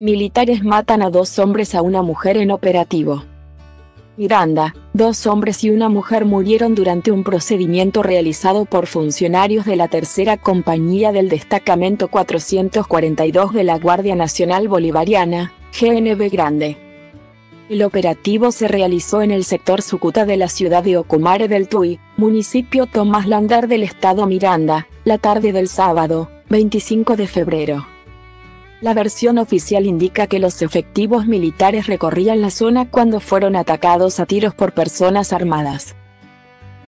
Militares matan a dos hombres a una mujer en operativo. Miranda, dos hombres y una mujer murieron durante un procedimiento realizado por funcionarios de la tercera compañía del destacamento 442 de la Guardia Nacional Bolivariana, GNB Grande. El operativo se realizó en el sector Sucuta de la ciudad de Ocumare del Tuy, municipio Tomás Landar del estado Miranda, la tarde del sábado, 25 de febrero. La versión oficial indica que los efectivos militares recorrían la zona cuando fueron atacados a tiros por personas armadas.